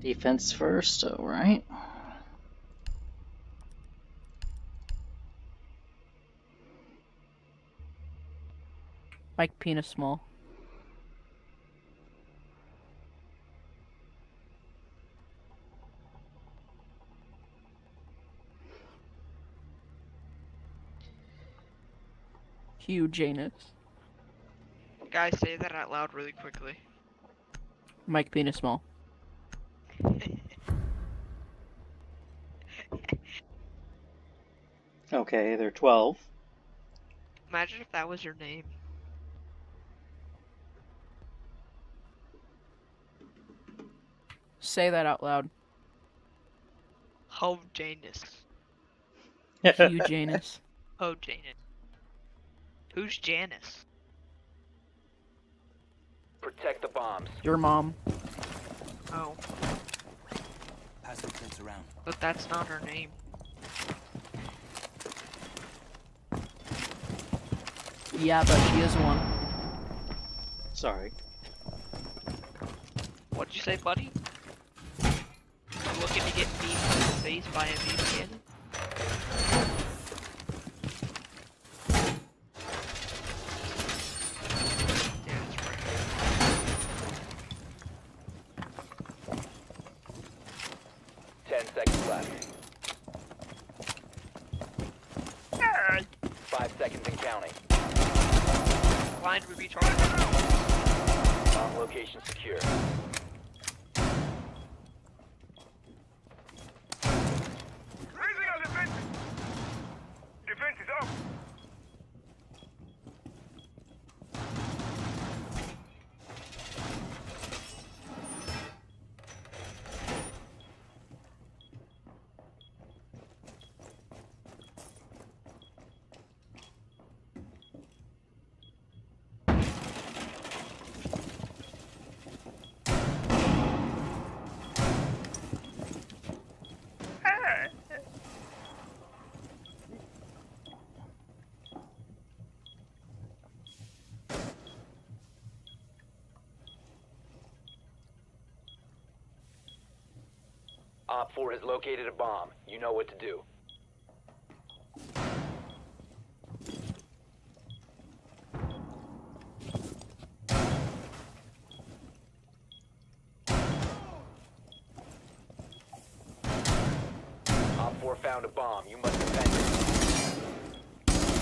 Defense first, alright. Mike penis small. Huge anus. Guys, say that out loud really quickly. Mike penis small. Okay, they're 12. Imagine if that was your name. Say that out loud. Home Janus. Huge Janus. Oh, Janus. Who's Janice? Protect the bombs. Your mom. Oh, Pass the prints around. but that's not her name. Yeah, but she is one. Sorry. What'd you say, buddy? You looking to get beat in the face by a beat cannon? Yeah, that's right. Ten seconds left. Five seconds and counting. Would be targeted. Bomb location secure. Op 4 has located a bomb. You know what to do. Op 4 found a bomb. You must defend it.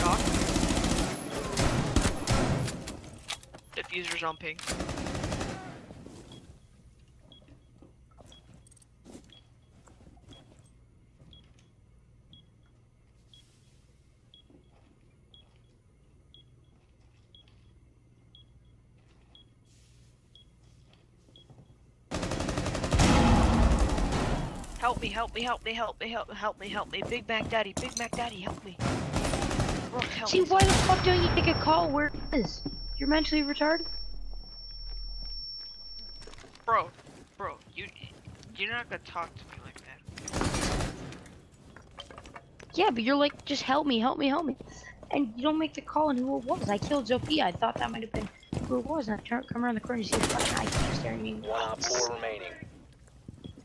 Doc. Defuser's on ping. Help me, help me, help me, help me, help me, help me, help me. Big Mac Daddy, Big Mac Daddy, help me. Brooke, help See, me. why the fuck don't you take a call where it is? You're mentally retarded? Bro, bro, you you're not gonna talk to me like that. Yeah, but you're like, just help me, help me, help me. And you don't make the call on who it was. I killed Zofia. I thought that might have been who it was. And I turn, come around the corner and see the fucking eye staring at me. One Op 4 remaining.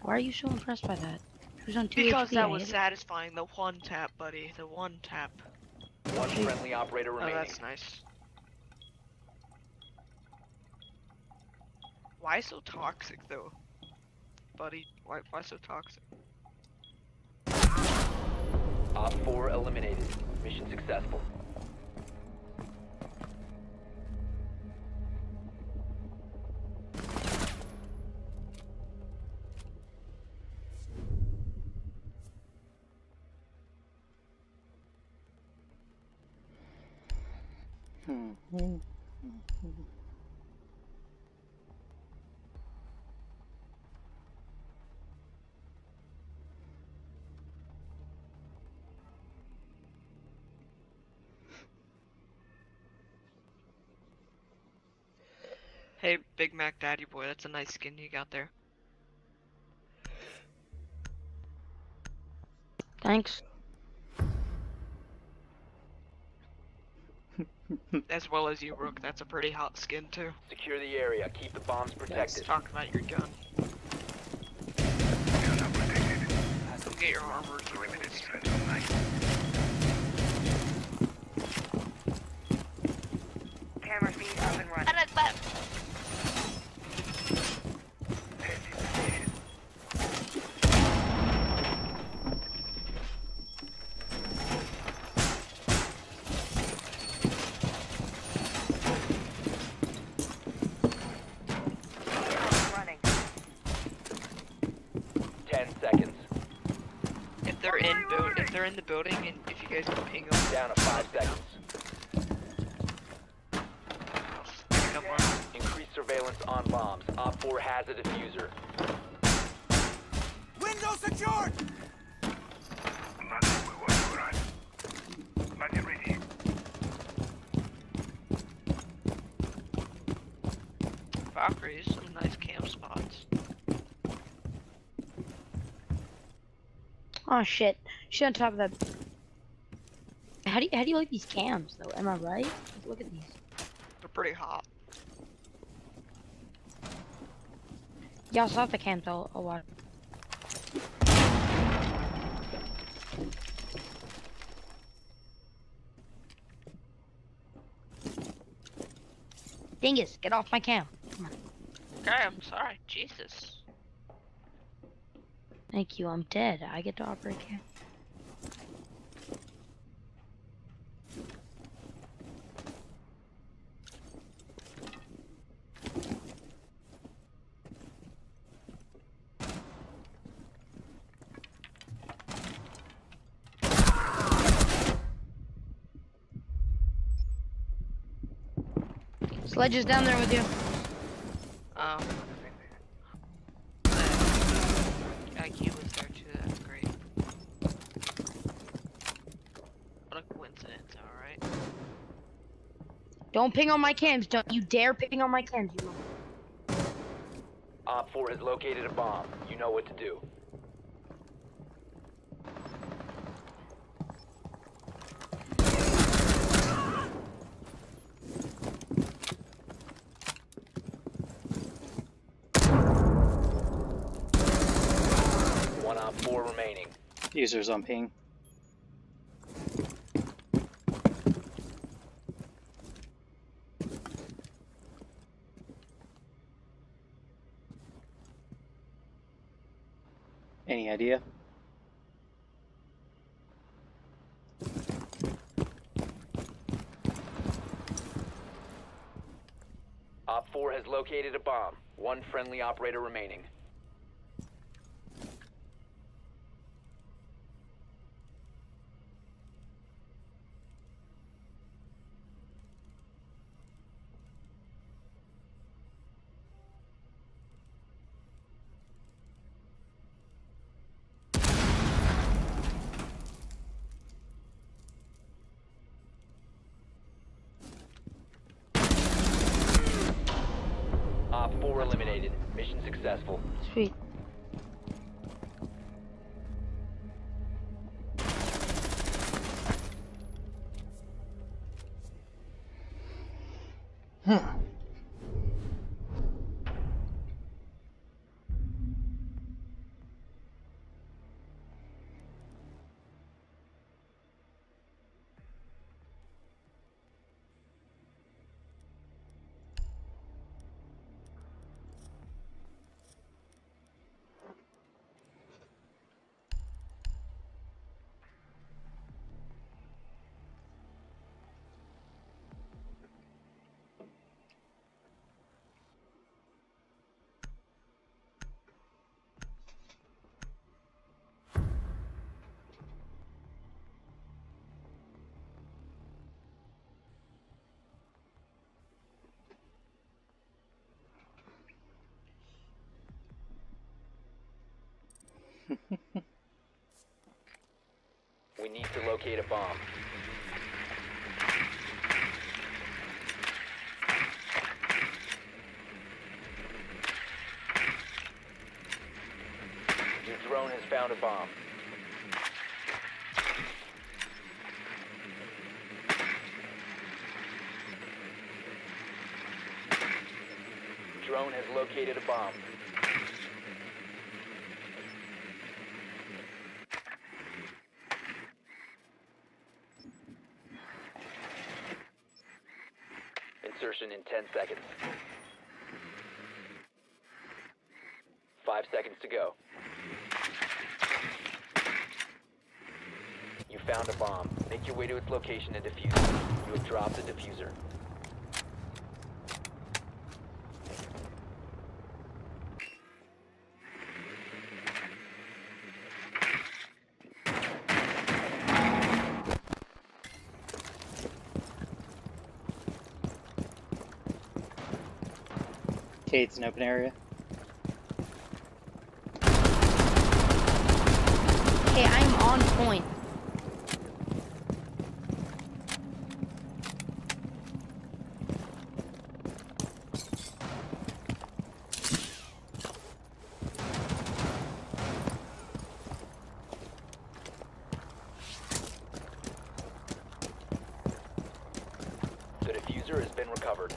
Why are you so impressed by that? She was on 2 Because HP. that was satisfying. The one tap, buddy. The one tap. One friendly operator remaining. Oh, that's nice. Why so toxic though, buddy? Why why so toxic? Op 4 eliminated. Mission successful. Hey, Big Mac Daddy boy, that's a nice skin you got there. Thanks. as well as you, Rook. That's a pretty hot skin, too. Secure the area. Keep the bombs protected. Let's talk about your gun. Get your armor. They're in the building, and if you guys can ping them, Down to five seconds. come on. Increased surveillance on bombs. Op 4 has a defuser. Window secured! Monday, we want to run. Valkyries, some nice camp spots. Oh shit. Shit on top of that. How do you how do you like these cams though? Am I right? Look at these. They're pretty hot. Y'all saw the cams. I'll, I'll. Dingus, get off my cam. Okay, I'm sorry. Jesus. Thank you. I'm dead. I get to operate cam. Sledge is down there with you. Um. IQ was there too. That's great. What a coincidence. All right. Don't ping on my cams. Don't you dare ping on my cams. You Op 4 has located a bomb. You know what to do. 4 remaining. Users on ping. Any idea? Op 4 has located a bomb. One friendly operator remaining. Op 4 eliminated. Mission successful. Sweet. We need to locate a bomb. Your drone has found a bomb. Drone has located a bomb. Insertion in 10 seconds. Five seconds to go. You found a bomb. Make your way to its location and defuse it. You have dropped the defuser. Cade's an open area. Okay, I'm on point. The defuser has been recovered.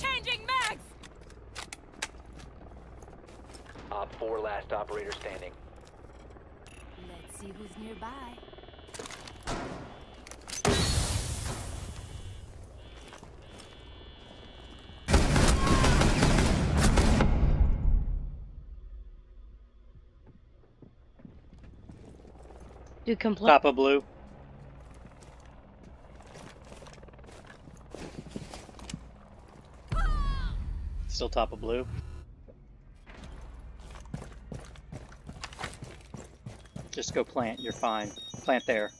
Changing mags! Op 4 last operator standing. Let's see who's nearby. Dude, complain. Top of blue. Still top of blue. Just go plant, you're fine. Plant there.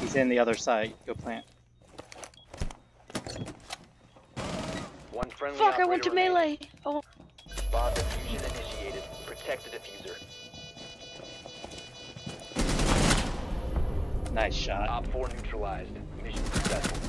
He's in the other side. Go plant. One friendly Fuck, I went to remaining. melee. Oh, Bomb diffusion initiated. Protect the defuser. Nice shot. Op 4 neutralized. Mission successful.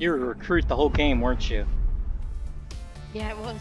You were a recruit the whole game, weren't you? yeah, it was.